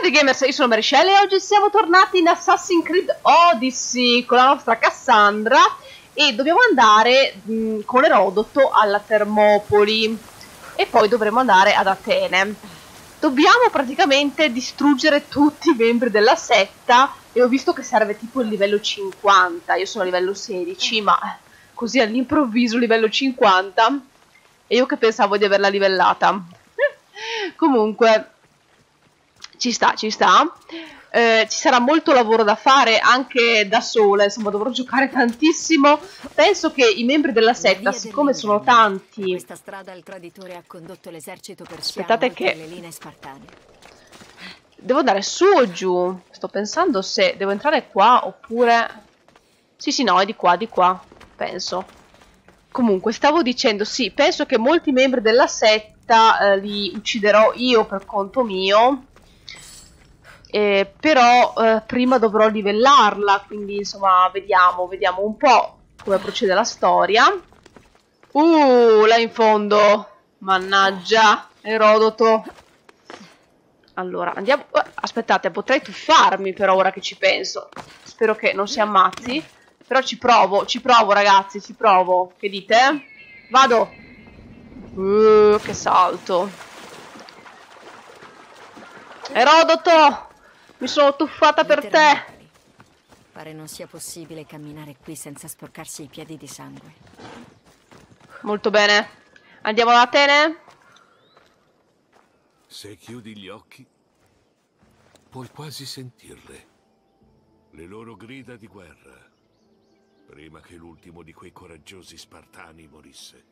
Grandi gamers, io sono Maricelle e oggi siamo tornati in Assassin's Creed Odyssey con la nostra Cassandra e dobbiamo andare mh, con Erodoto alla Termopoli e poi dovremo andare ad Atene. Dobbiamo praticamente distruggere tutti i membri della setta e ho visto che serve tipo il livello 50, io sono a livello 16 ma così all'improvviso livello 50 e io che pensavo di averla livellata. Comunque ci sta, ci sta. Eh, ci sarà molto lavoro da fare anche da sola, insomma dovrò giocare tantissimo. Penso che i membri della setta, siccome sono tanti... Questa strada il traditore ha condotto l'esercito persiano Aspettate che- le linee spartane. Devo andare su o giù? Sto pensando se devo entrare qua oppure... Sì, sì, no, è di qua, di qua, penso. Comunque, stavo dicendo, sì, penso che molti membri della setta eh, li ucciderò io per conto mio. Eh, però eh, prima dovrò livellarla, quindi insomma, vediamo, vediamo un po' come procede la storia. Uh, là in fondo. Mannaggia, Erodoto. Allora, andiamo... eh, aspettate, potrei tuffarmi però ora che ci penso. Spero che non si ammazzi. Però ci provo, ci provo ragazzi, ci provo. Che dite? Vado. Uh, che salto. Erodoto! Mi sono tuffata per te. Pare non sia possibile camminare qui senza sporcarsi i piedi di sangue. Molto bene. Andiamo ad Atene? Se chiudi gli occhi, puoi quasi sentirle. Le loro grida di guerra, prima che l'ultimo di quei coraggiosi spartani morisse.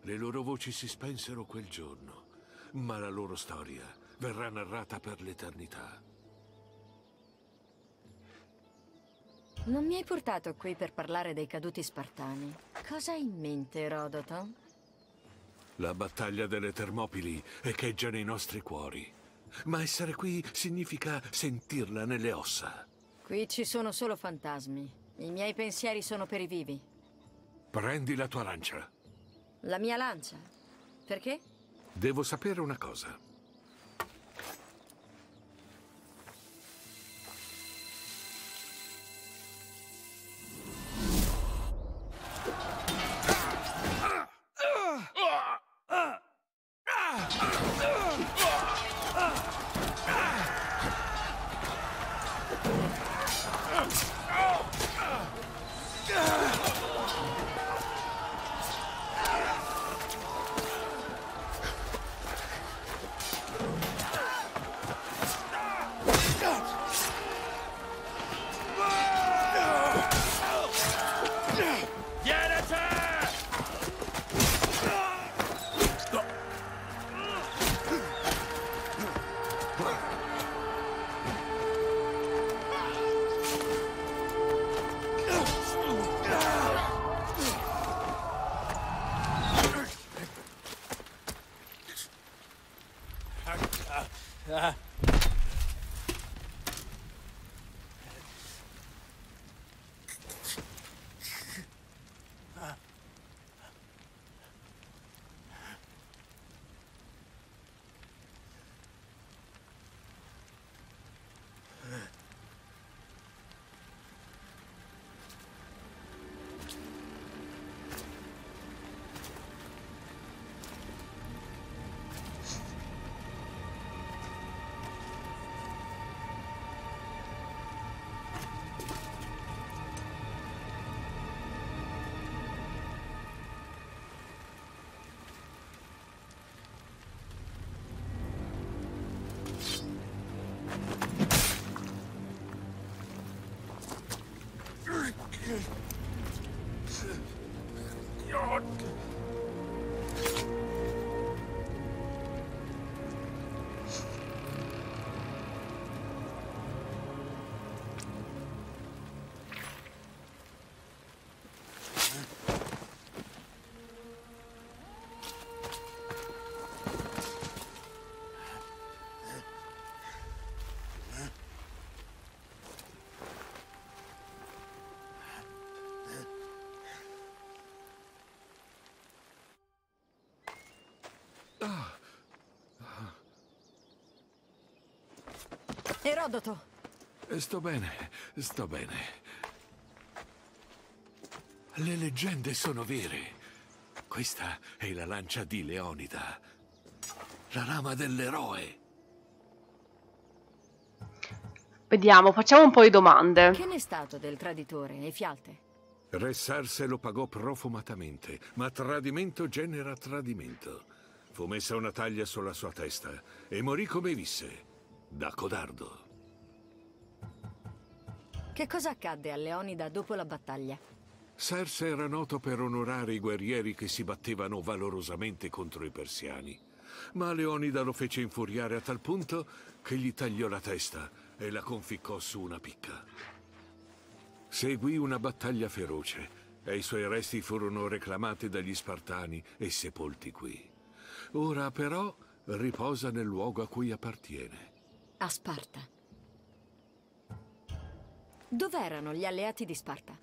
Le loro voci si spensero quel giorno, ma la loro storia verrà narrata per l'eternità. Non mi hai portato qui per parlare dei caduti spartani. Cosa hai in mente, Erodoto? La battaglia delle Termopili echeggia nei nostri cuori, ma essere qui significa sentirla nelle ossa. Qui ci sono solo fantasmi. I miei pensieri sono per i vivi. Prendi la tua lancia. La mia lancia. Perché? Devo sapere una cosa. Erodoto. Eh, sto bene, sto bene. Le leggende sono vere. Questa è la lancia di Leonida, la lama dell'eroe. Vediamo, facciamo un po' di domande. Che ne è stato del traditore e Fialte? Ressar se lo pagò profumatamente, ma tradimento genera tradimento. Fu messa una taglia sulla sua testa e morì come visse, da codardo. Che cosa accadde a Leonida dopo la battaglia? Serse era noto per onorare i guerrieri che si battevano valorosamente contro i persiani. Ma Leonida lo fece infuriare a tal punto che gli tagliò la testa e la conficcò su una picca. Seguì una battaglia feroce e i suoi resti furono reclamati dagli Spartani e sepolti qui. Ora però riposa nel luogo a cui appartiene. A Sparta. Dov'erano gli alleati di Sparta?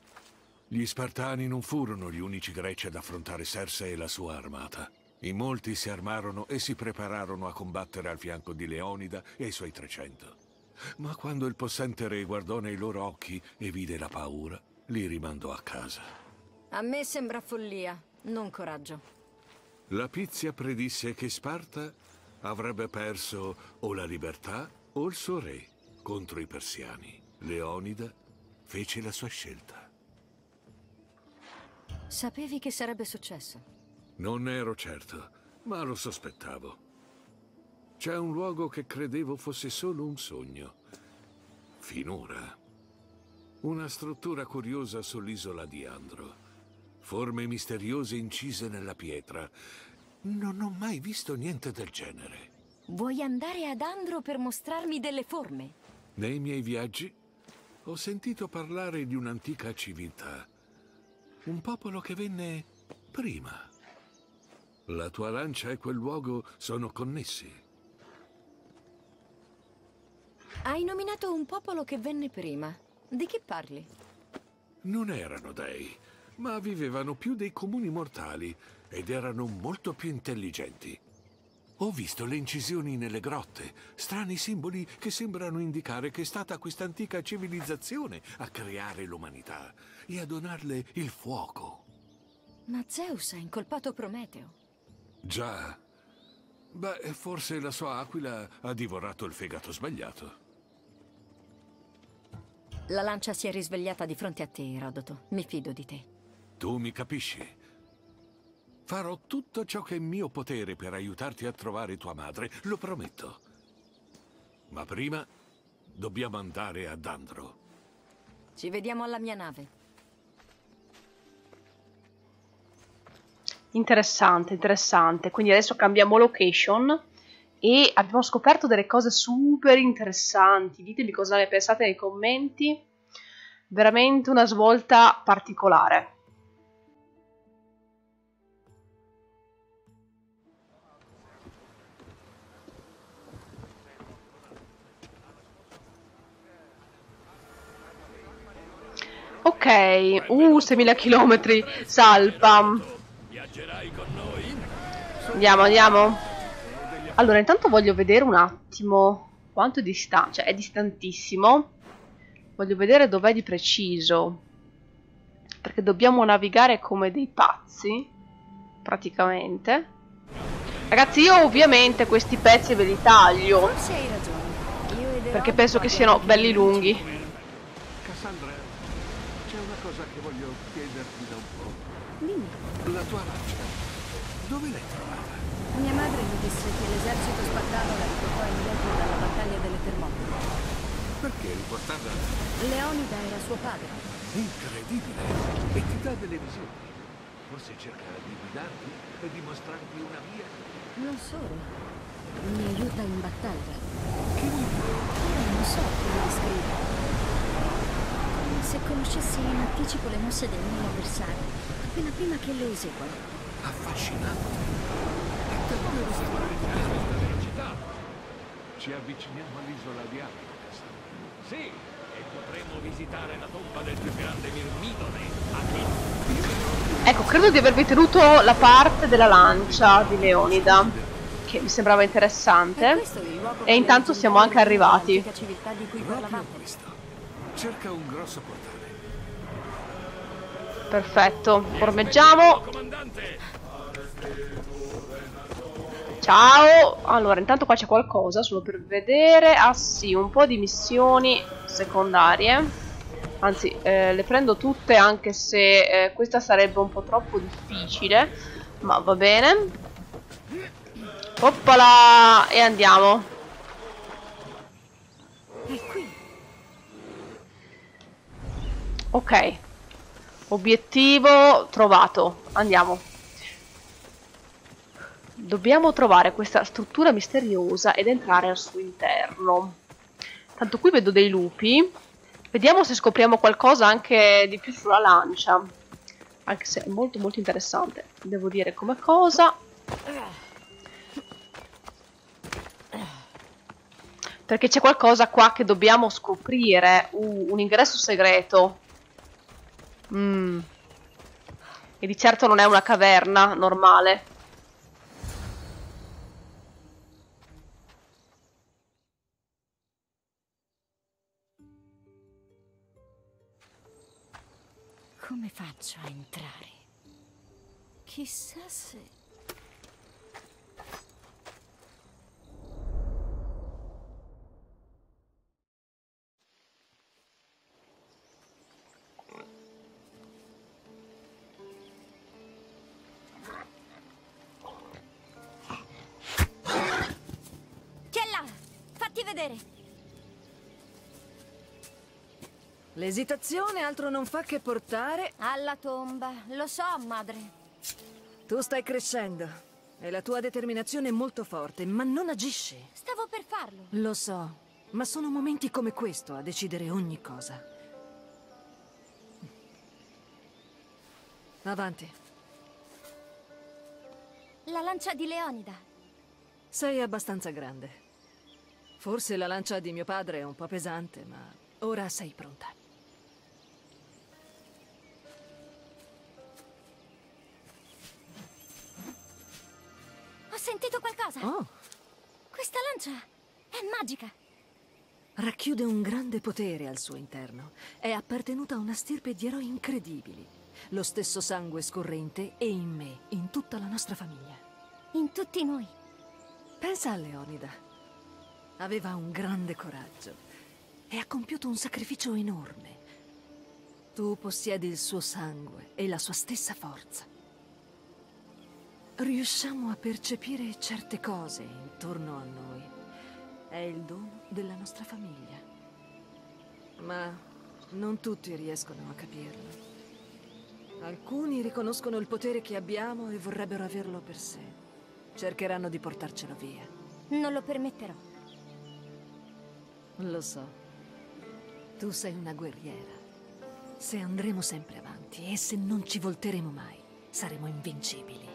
Gli Spartani non furono gli unici greci ad affrontare Serse e la sua armata. In molti si armarono e si prepararono a combattere al fianco di Leonida e i suoi 300. Ma quando il possente re guardò nei loro occhi e vide la paura, li rimandò a casa. A me sembra follia, non coraggio. La Pizia predisse che Sparta avrebbe perso o la libertà o il suo re contro i persiani. Leonida fece la sua scelta. Sapevi che sarebbe successo? Non ero certo, ma lo sospettavo. C'è un luogo che credevo fosse solo un sogno. Finora. Una struttura curiosa sull'isola di Andro. Forme misteriose incise nella pietra. Non ho mai visto niente del genere. Vuoi andare ad Andro per mostrarmi delle forme? Nei miei viaggi ho sentito parlare di un'antica civiltà. Un popolo che venne prima. La tua lancia e quel luogo sono connessi. Hai nominato un popolo che venne prima. Di chi parli? Non erano dei, ma vivevano più dei comuni mortali ed erano molto più intelligenti. Ho visto le incisioni nelle grotte, strani simboli che sembrano indicare che è stata questa antica civilizzazione a creare l'umanità e a donarle il fuoco. Ma Zeus ha incolpato Prometeo. Già. Beh, forse la sua aquila ha divorato il fegato sbagliato. La lancia si è risvegliata di fronte a te, Erodoto. Mi fido di te. Tu mi capisci? Farò tutto ciò che è in mio potere per aiutarti a trovare tua madre, lo prometto. Ma prima dobbiamo andare ad Andro. Ci vediamo alla mia nave. Interessante, interessante. Quindi adesso cambiamo location e abbiamo scoperto delle cose super interessanti. Ditemi cosa ne pensate nei commenti. Veramente una svolta particolare. Ok, uh, 6000 km, salpa. Andiamo, andiamo. Allora, intanto voglio vedere un attimo quanto è distante, cioè è distantissimo. Voglio vedere dov'è di preciso. Perché dobbiamo navigare come dei pazzi, praticamente. Ragazzi, io ovviamente questi pezzi ve li taglio. Perché penso che siano belli lunghi. Cassandra, c'è una cosa che voglio chiederti da un po'. Dimmi. La tua lancia, dove l'hai trovata? Mia madre mi disse che l'esercito spartano la riportò indietro dalla battaglia delle Termopili. Perché riportarla? Leonida era suo padre. Incredibile! E ti dà delle visioni. Forse cerca di guidarti e di mostrarti una via. Non solo. Mi aiuta in battaglia. Che dire? Io non so come descrivere. Come se conoscessi in anticipo le mosse dei miei avversari, appena prima che le eseguano. Affascinante. E come questa velocità? Ci avviciniamo all'isola di Africa. Sì, e potremo visitare la tomba del più grande Mirmidone. Ecco, credo di avervi tenuto la parte della lancia di Leonida. che mi sembrava interessante. E intanto siamo anche arrivati. Cerca un grosso portale. Perfetto, formeggiamo. Comandante! Ciao! Allora, intanto qua c'è qualcosa, solo per vedere. Ah sì, un po' di missioni secondarie. Anzi, eh, le prendo tutte anche se eh, questa sarebbe un po' troppo difficile. Ma va bene. Oppala! E andiamo. Ok. Obiettivo trovato. Andiamo. Dobbiamo trovare questa struttura misteriosa ed entrare al suo interno. Tanto qui vedo dei lupi. Vediamo se scopriamo qualcosa anche di più sulla lancia. Anche se è molto molto interessante. Devo dire come cosa. Perché c'è qualcosa qua che dobbiamo scoprire. Uh, un ingresso segreto. Mm. E di certo non è una caverna normale. Come faccio a entrare? Chissà se... L'esitazione altro non fa che portare... Alla tomba, lo so, madre. Tu stai crescendo e la tua determinazione è molto forte, ma non agisci. Stavo per farlo. Lo so, ma sono momenti come questo a decidere ogni cosa. Avanti. La lancia di Leonida. Sei abbastanza grande. Forse la lancia di mio padre è un po' pesante, ma ora sei pronta. Sentito qualcosa. Oh, Questa lancia è magica. racchiude un grande potere al suo interno. È appartenuta a una stirpe di eroi incredibili. Lo stesso sangue scorre in te e in me, in tutta la nostra famiglia. In tutti noi. Pensa a Leonida. Aveva un grande coraggio e ha compiuto un sacrificio enorme. Tu possiedi il suo sangue e la sua stessa forza. Riusciamo a percepire certe cose intorno a noi. È il dono della nostra famiglia. Ma non tutti riescono a capirlo. Alcuni riconoscono il potere che abbiamo e vorrebbero averlo per sé. Cercheranno di portarcelo via. Non lo permetterò. Lo so. Tu sei una guerriera. Se andremo sempre avanti e se non ci volteremo mai, saremo invincibili.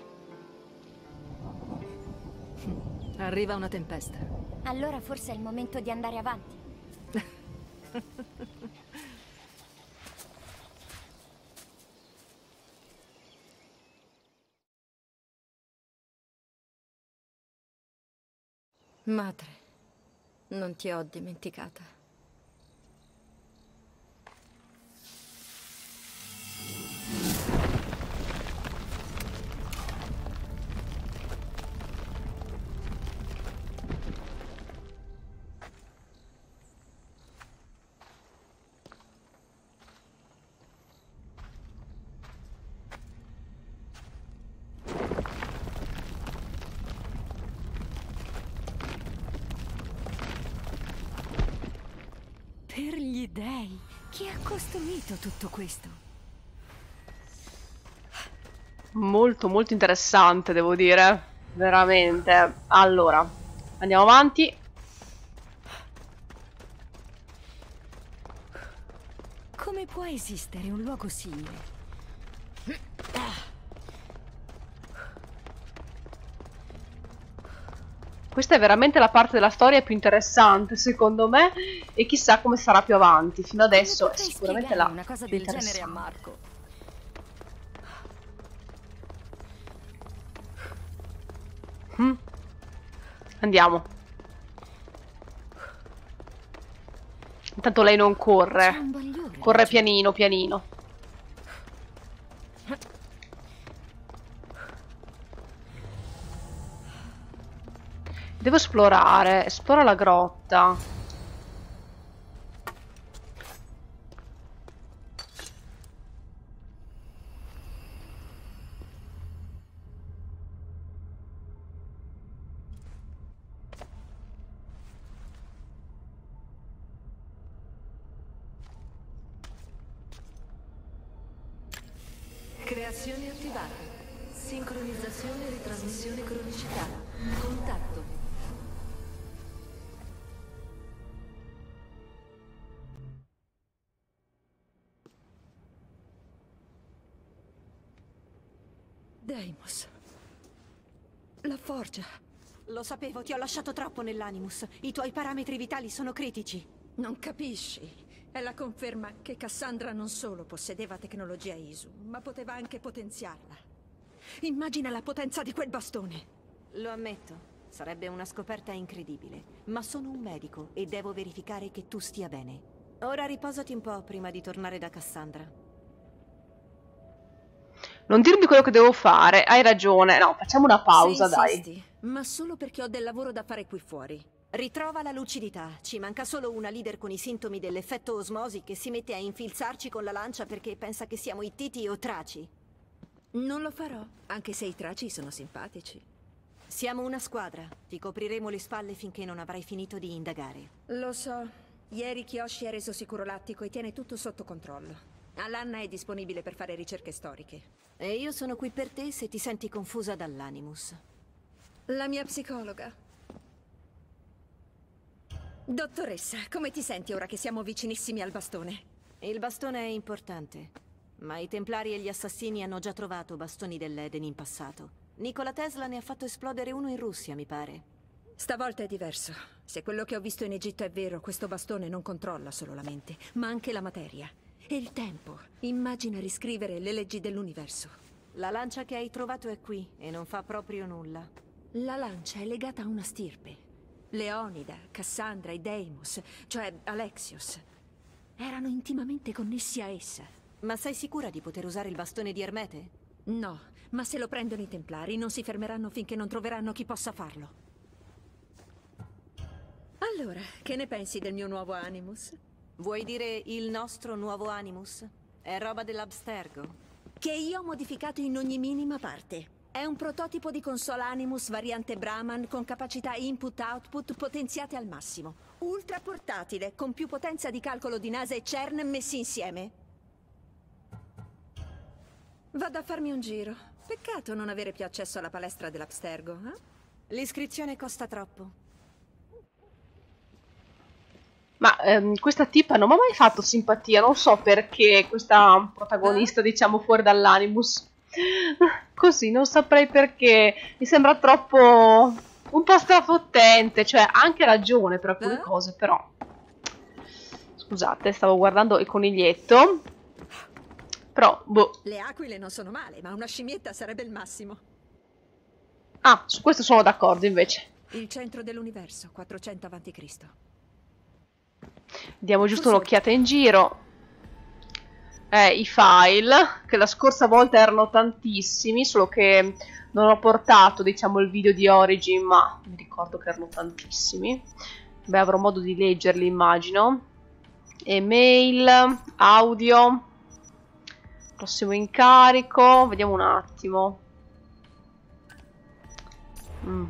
Arriva una tempesta. Allora forse è il momento di andare avanti. Madre, non ti ho dimenticata. Costruito tutto questo? Molto molto interessante, devo dire. Veramente. Allora, andiamo avanti. Come può esistere un luogo simile? Questa è veramente la parte della storia più interessante, secondo me, e chissà come sarà più avanti. Fino adesso è sicuramente la una cosa più del genere a interessante. Marco. Mm. Andiamo. Intanto lei non corre. Corre pianino, pianino. Devo esplorare. Esplora la grotta. Creazione attivata. Sincronizzazione e ritrasmissione cronicità. Contatto. La forgia. Lo sapevo, ti ho lasciato troppo nell'Animus. I tuoi parametri vitali sono critici. Non capisci. È la conferma che Cassandra non solo possedeva tecnologia ISU, ma poteva anche potenziarla. Immagina la potenza di quel bastone. Lo ammetto, sarebbe una scoperta incredibile. Ma sono un medico e devo verificare che tu stia bene. Ora riposati un po' prima di tornare da Cassandra. Non dirmi quello che devo fare. Hai ragione. No, facciamo una pausa, Se dai. insisti, Ma solo perché ho del lavoro da fare qui fuori. Ritrova la lucidità. Ci manca solo una leader con i sintomi dell'effetto osmosi che si mette a infilzarci con la lancia perché pensa che siamo i titi o traci. Non lo farò, anche se i traci sono simpatici. Siamo una squadra. Ti copriremo le spalle finché non avrai finito di indagare. Lo so. Ieri Kiyoshi ha reso sicuro lattico e tiene tutto sotto controllo. Alanna è disponibile per fare ricerche storiche. E io sono qui per te se ti senti confusa dall'Animus. La mia psicologa. Dottoressa, come ti senti ora che siamo vicinissimi al bastone? Il bastone è importante, ma i Templari e gli Assassini hanno già trovato bastoni dell'Eden in passato. Nikola Tesla ne ha fatto esplodere uno in Russia, mi pare. Stavolta è diverso. Se quello che ho visto in Egitto è vero, questo bastone non controlla solo la mente, ma anche la materia. E il tempo. Immagina riscrivere le leggi dell'universo. La lancia che hai trovato è qui e non fa proprio nulla. La lancia è legata a una stirpe. Leonida, Cassandra e Deimos, cioè Alexios, erano intimamente connessi a essa. Ma sei sicura di poter usare il bastone di Ermete? No, ma se lo prendono i Templari non si fermeranno finché non troveranno chi possa farlo. Allora, che ne pensi del mio nuovo Animus? Vuoi dire il nostro nuovo Animus? È roba dell'Abstergo. Che io ho modificato in ogni minima parte. È un prototipo di console Animus variante Brahman con capacità input-output potenziate al massimo. Ultra portatile, con più potenza di calcolo di NASA e CERN messi insieme. Vado a farmi un giro. Peccato non avere più accesso alla palestra dell'Abstergo, eh? L'iscrizione costa troppo. Ma ehm, questa tipa non mi ha mai fatto simpatia, non so perché questa protagonista, diciamo, fuori dall'animus. Così, non saprei perché. Mi sembra troppo un po' strafottente, cioè ha anche ragione per alcune Eh? cose, però. Scusate, stavo guardando il coniglietto. Però, boh. Le aquile non sono male, ma una scimmietta sarebbe il massimo. Ah, su questo sono d'accordo invece. Il centro dell'universo, 400 a.C. Diamo giusto un'occhiata in giro. Eh, i file, che la scorsa volta erano tantissimi, solo che non ho portato, diciamo, il video di Origin, ma mi ricordo che erano tantissimi. Beh, avrò modo di leggerli, immagino. Email, audio, prossimo incarico, vediamo un attimo. Mm.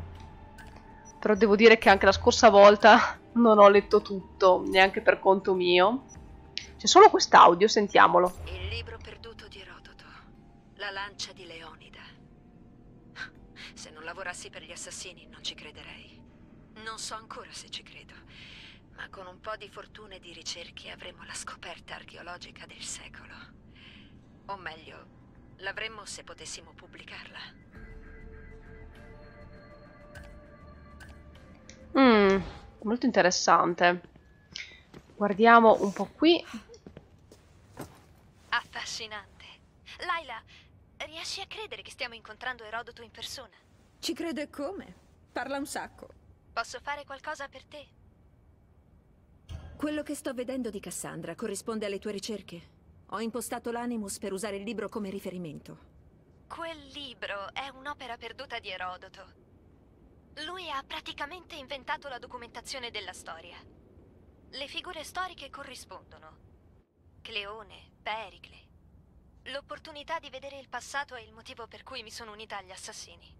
Però devo dire che anche la scorsa volta non ho letto tutto, neanche per conto mio. C'è solo quest'audio, sentiamolo. Il libro perduto di Erodoto. La lancia di Leonida. Se non lavorassi per gli assassini non ci crederei. Non so ancora se ci credo. Ma con un po' di fortuna e di ricerche avremo la scoperta archeologica del secolo. O meglio, l'avremmo se potessimo pubblicarla. Molto interessante. Guardiamo un po' qui. Affascinante. Laila, riesci a credere che stiamo incontrando Erodoto in persona? Ci crede come? Parla un sacco. Posso fare qualcosa per te? Quello che sto vedendo di Cassandra corrisponde alle tue ricerche? Ho impostato l'Animus per usare il libro come riferimento. Quel libro è un'opera perduta di Erodoto. Lui ha praticamente inventato la documentazione della storia. Le figure storiche corrispondono. Cleone, Pericle. L'opportunità di vedere il passato è il motivo per cui mi sono unita agli assassini.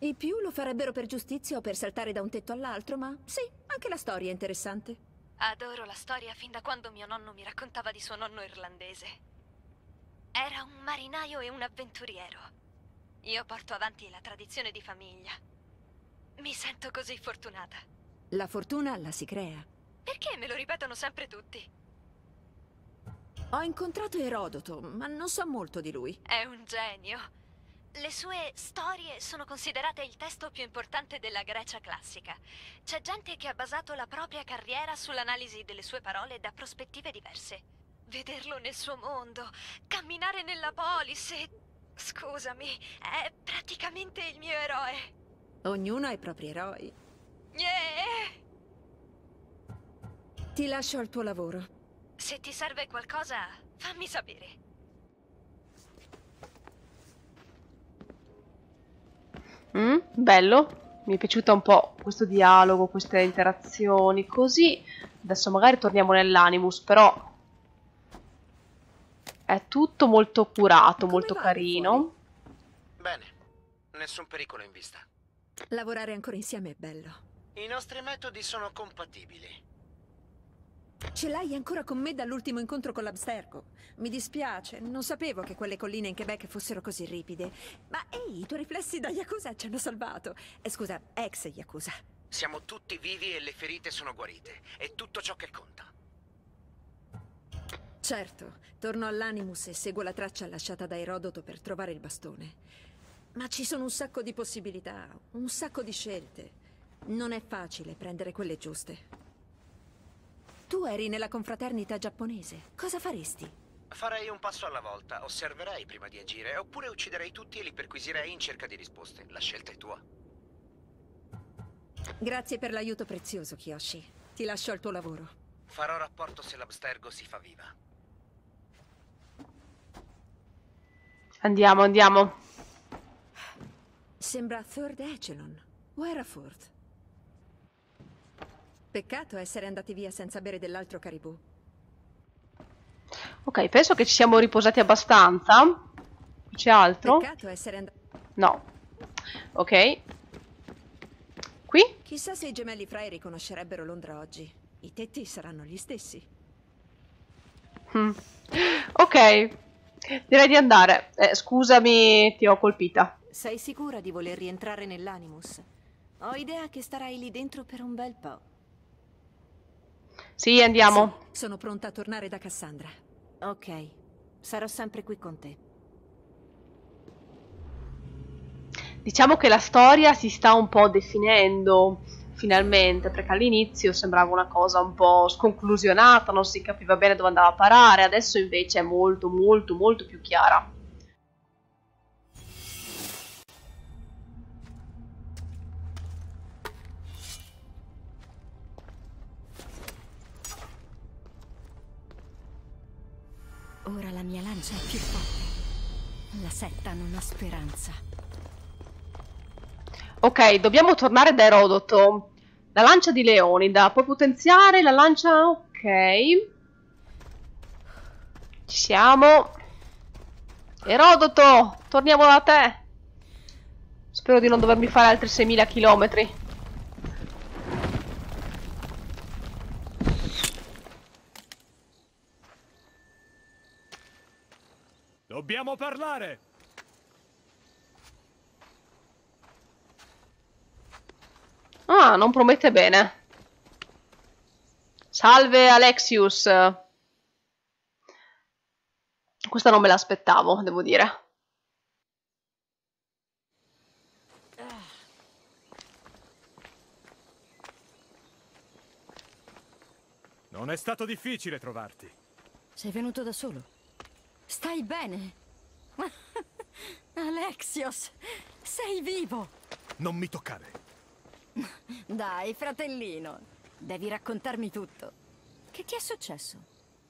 I più lo farebbero per giustizia o per saltare da un tetto all'altro, ma sì, anche la storia è interessante. Adoro la storia fin da quando mio nonno mi raccontava di suo nonno irlandese. Era un marinaio e un avventuriero. Io porto avanti la tradizione di famiglia. Mi sento così fortunata. La fortuna la si crea. Perché me lo ripetono sempre tutti? Ho incontrato Erodoto, ma non so molto di lui. È un genio. Le sue storie sono considerate il testo più importante della Grecia classica. C'è gente che ha basato la propria carriera sull'analisi delle sue parole da prospettive diverse. Vederlo nel suo mondo, camminare nella polis e... Scusami, è praticamente il mio eroe. Ognuno ha i propri eroi. Yeah! Ti lascio al tuo lavoro. Se ti serve qualcosa, fammi sapere. Mm, bello, mi è piaciuto un po' questo dialogo, queste interazioni, così. Adesso magari torniamo nell'Animus, però è tutto molto curato, molto carino. Bene, nessun pericolo in vista. Lavorare ancora insieme è bello. I nostri metodi sono compatibili. Ce l'hai ancora con me dall'ultimo incontro con l'Abstergo. Mi dispiace, non sapevo che quelle colline in Quebec fossero così ripide. Ma ehi, i tuoi riflessi da Yakuza ci hanno salvato. Eh, scusa, ex Yakuza. Siamo tutti vivi e le ferite sono guarite. È tutto ciò che conta. Certo, torno all'Animus e seguo la traccia lasciata da Erodoto per trovare il bastone. Ma ci sono un sacco di possibilità, un sacco di scelte. Non è facile prendere quelle giuste. Tu eri nella confraternita giapponese. Cosa faresti? Farei un passo alla volta, osserverei prima di agire, oppure ucciderei tutti e li perquisirei in cerca di risposte. La scelta è tua. Grazie per l'aiuto prezioso, Kiyoshi. Ti lascio al tuo lavoro. Farò rapporto se l'Abstergo si fa viva. Andiamo, andiamo. Sembra Third Echelon. O era Fourth? Peccato essere andati via senza bere dell'altro caribou. Ok, penso che ci siamo riposati abbastanza. C'è altro? Peccato essere andati... No. Ok. Qui? Chissà se i gemelli Frey riconoscerebbero Londra oggi. I tetti saranno gli stessi. Mm. Ok. Direi di andare. Eh, scusami, ti ho colpita. Sei sicura di voler rientrare nell'Animus? Ho idea che starai lì dentro per un bel po'. Sì, andiamo. Sì, sono pronta a tornare da Cassandra. Ok, sarò sempre qui con te. Diciamo che la storia si sta un po' definendo finalmente, perché all'inizio sembrava una cosa un po' sconclusionata, non si capiva bene dove andava a parare, adesso invece è molto molto molto più chiara. Ora la mia lancia è più forte. La setta non ha speranza. Ok, dobbiamo tornare da Erodoto. La lancia di Leonida. Puoi potenziare la lancia... Ok. Ci siamo. Erodoto, torniamo da te. Spero di non dovermi fare altri 6.000 chilometri. Dobbiamo parlare! Ah, non promette bene. Salve Alexius. Questa non me l'aspettavo, devo dire. Non è stato difficile trovarti. Sei venuto da solo? Stai bene? Alexios, sei vivo! Non mi toccare. Dai, fratellino, devi raccontarmi tutto. Che ti è successo?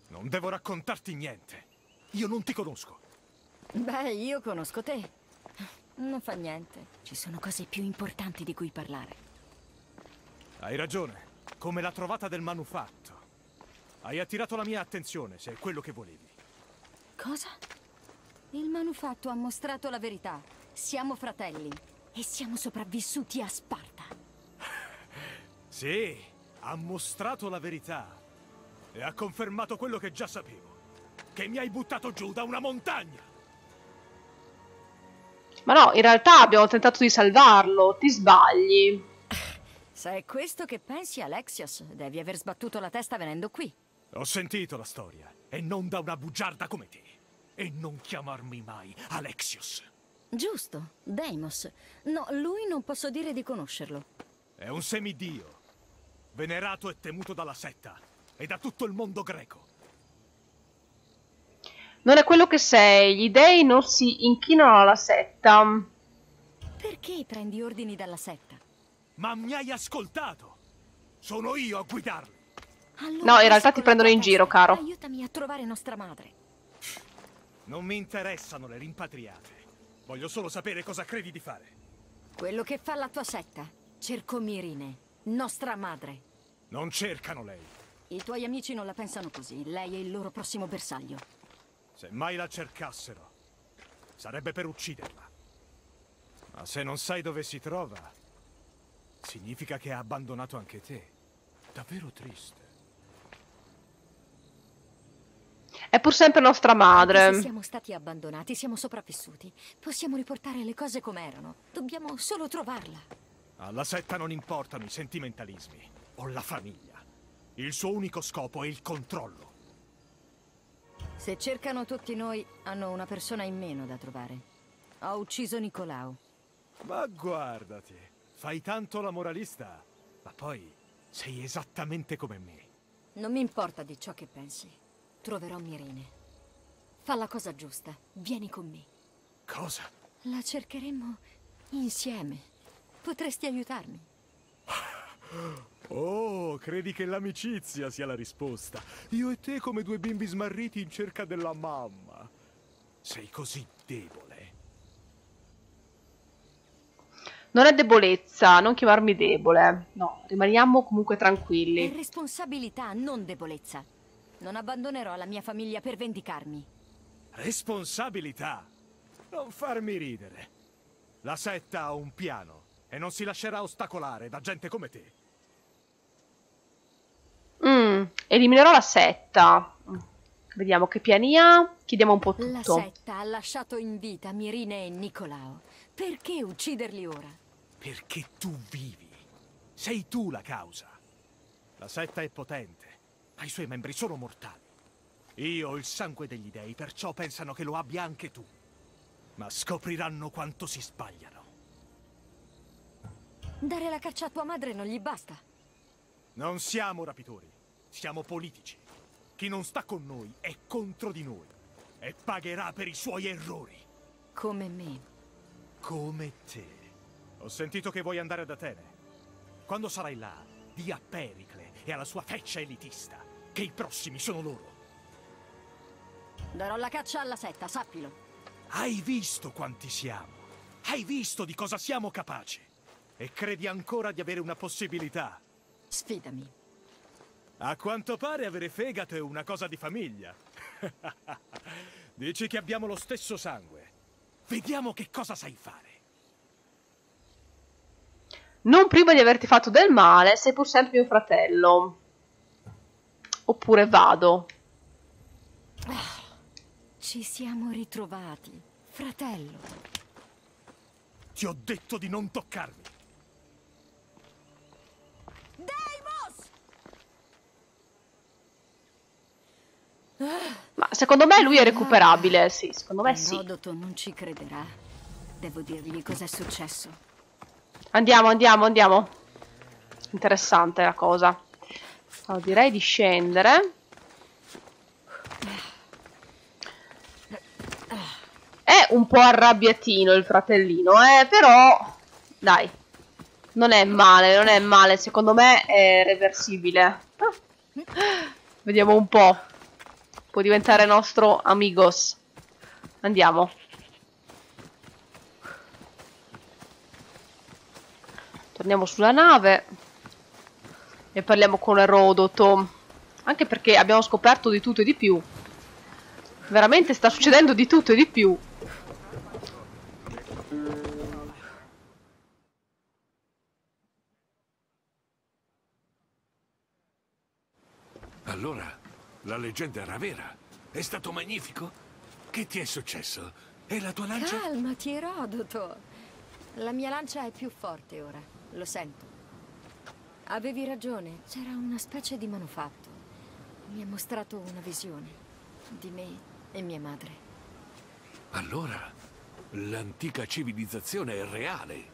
Non devo raccontarti niente. Io non ti conosco. Beh, io conosco te. Non fa niente. Ci sono cose più importanti di cui parlare. Hai ragione. Come la trovata del manufatto. Hai attirato la mia attenzione, se è quello che volevi. Cosa? Il manufatto ha mostrato la verità. Siamo fratelli e siamo sopravvissuti a Sparta. Sì, ha mostrato la verità. E ha confermato quello che già sapevo. Che mi hai buttato giù da una montagna. Ma no, in realtà abbiamo tentato di salvarlo, ti sbagli. Se è questo che pensi, Alexios, devi aver sbattuto la testa venendo qui. Ho sentito la storia, e non da una bugiarda come te. E non chiamarmi mai Alexios. Giusto, Deimos. No, lui non posso dire di conoscerlo. È un semidio, venerato e temuto dalla setta e da tutto il mondo greco. Non è quello che sei, gli dei non si inchinano alla setta. Perché prendi ordini dalla setta? Ma mi hai ascoltato? Sono io a guidarli. Allora No, in realtà ti prendono in giro, caro. Aiutami a trovare nostra madre. Non mi interessano le rimpatriate. Voglio solo sapere cosa credi di fare. Quello che fa la tua setta. Cerco Mirine, nostra madre. Non cercano lei. I tuoi amici non la pensano così. Lei è il loro prossimo bersaglio. Se mai la cercassero, sarebbe per ucciderla. Ma se non sai dove si trova, significa che ha abbandonato anche te. Davvero triste. È pur sempre nostra Anche madre. Se siamo stati abbandonati, siamo sopravvissuti. Possiamo riportare le cose come erano. Dobbiamo solo trovarla. Alla setta non importano i sentimentalismi o la famiglia. Il suo unico scopo è il controllo. Se cercano tutti noi, hanno una persona in meno da trovare. Ho ucciso Nicolao. Ma guardati, fai tanto la moralista, ma poi sei esattamente come me. Non mi importa di ciò che pensi. Troverò Mirine. Fa la cosa giusta. Vieni con me. Cosa? La cercheremo insieme. Potresti aiutarmi. Oh, credi che l'amicizia sia la risposta? Io e te come due bimbi smarriti in cerca della mamma. Sei così debole. Non è debolezza, non chiamarmi debole. No, rimaniamo comunque È tranquilli. responsabilità, non debolezza. Non abbandonerò la mia famiglia per vendicarmi. Responsabilità? Non farmi ridere. La setta ha un piano e non si lascerà ostacolare da gente come te. Mm, eliminerò la setta. Vediamo che piani ha. Chiediamo un po' La tutto. setta ha lasciato in vita Mirine e Nicolao. Perché ucciderli ora? Perché tu vivi. Sei tu la causa. La setta è potente, ma i suoi membri sono mortali. Io ho il sangue degli dei, perciò pensano che lo abbia anche tu. Ma scopriranno quanto si sbagliano. Dare la caccia a tua madre non gli basta. Non siamo rapitori, siamo politici. Chi non sta con noi è contro di noi e pagherà per i suoi errori. Come me. Come te. Ho sentito che vuoi andare ad Atene. Quando sarai là, di a Pericle e alla sua feccia elitista che i prossimi sono loro. Darò la caccia alla setta, sappilo. Hai visto quanti siamo? Hai visto di cosa siamo capaci? E credi ancora di avere una possibilità? Sfidami. A quanto pare avere fegato è una cosa di famiglia. Dici che abbiamo lo stesso sangue. Vediamo che cosa sai fare. Non prima di averti fatto del male, sei pur sempre mio fratello. Oppure vado. Ci siamo ritrovati. Fratello. Ti ho detto di non toccarmi. Deimos! Ma secondo me lui è recuperabile. Sì, secondo me sì. Erodoto non ci crederà. Devo dirgli cos'è successo. Andiamo, andiamo, andiamo. Interessante la cosa. Allora, direi di scendere. È un po' arrabbiatino il fratellino, eh, però... Dai. Non è male, non è male. Secondo me è reversibile. Vediamo un po'. Può diventare nostro amigos. Andiamo. Torniamo sulla nave. E parliamo con Erodoto. Anche perché abbiamo scoperto di tutto e di più. Veramente sta succedendo di tutto e di più. Allora, la leggenda era vera. È stato magnifico. Che ti è successo? E la tua lancia? Calmati, Erodoto. La mia lancia è più forte ora. Lo sento. Avevi ragione, c'era una specie di manufatto. Mi ha mostrato una visione di me e mia madre. Allora, l'antica civilizzazione è reale.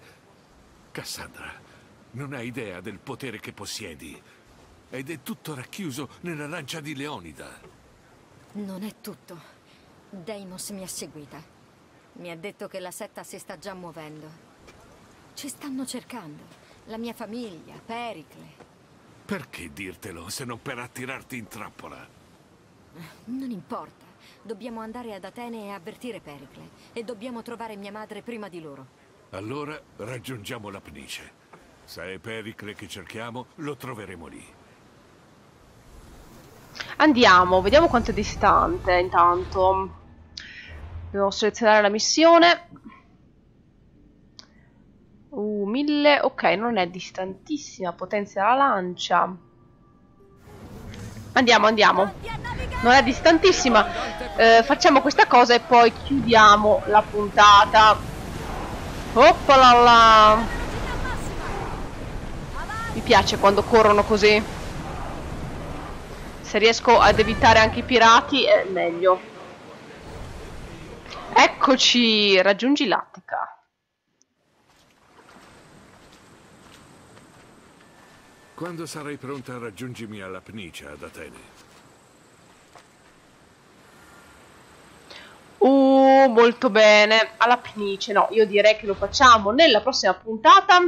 Cassandra, non hai idea del potere che possiedi. Ed è tutto racchiuso nella lancia di Leonida. Non è tutto. Deimos mi ha seguita. Mi ha detto che la setta si sta già muovendo. Ci stanno cercando. La mia famiglia, Pericle. Perché dirtelo se non per attirarti in trappola? Non importa. Dobbiamo andare ad Atene e avvertire Pericle. E dobbiamo trovare mia madre prima di loro. Allora raggiungiamo la Pnice. Se è Pericle che cerchiamo, lo troveremo lì. Andiamo, vediamo quanto è distante intanto. Devo selezionare la missione. Uh, 1000, ok, non è distantissima, potenzia la lancia. Andiamo, andiamo. Non è distantissima. Eh, facciamo questa cosa e poi chiudiamo la puntata. Oppalala. Mi piace quando corrono così. Se riesco ad evitare anche i pirati è meglio. Eccoci, raggiungi l'Attica. Quando sarai pronta, raggiungimi alla Pnice ad Atene. Uh, molto bene. Alla Pnice, no, io direi che lo facciamo nella prossima puntata.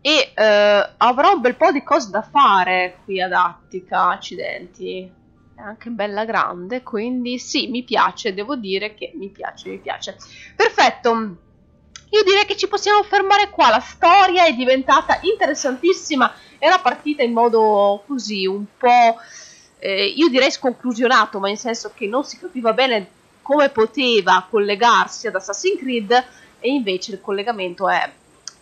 E eh, avrò un bel po' di cose da fare qui ad Attica, accidenti. È anche bella grande, quindi sì, mi piace, devo dire che mi piace, mi piace. Perfetto. Io direi che ci possiamo fermare qua, la storia è diventata interessantissima, era partita in modo così, un po', eh, io direi sconclusionato, ma in senso che non si capiva bene come poteva collegarsi ad Assassin's Creed e invece il collegamento è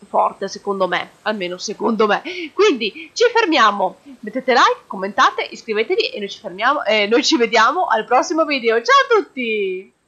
forte secondo me, almeno secondo me. Quindi ci fermiamo, mettete like, commentate, iscrivetevi e noi ci fermiamo e noi ci vediamo al prossimo video. Ciao a tutti!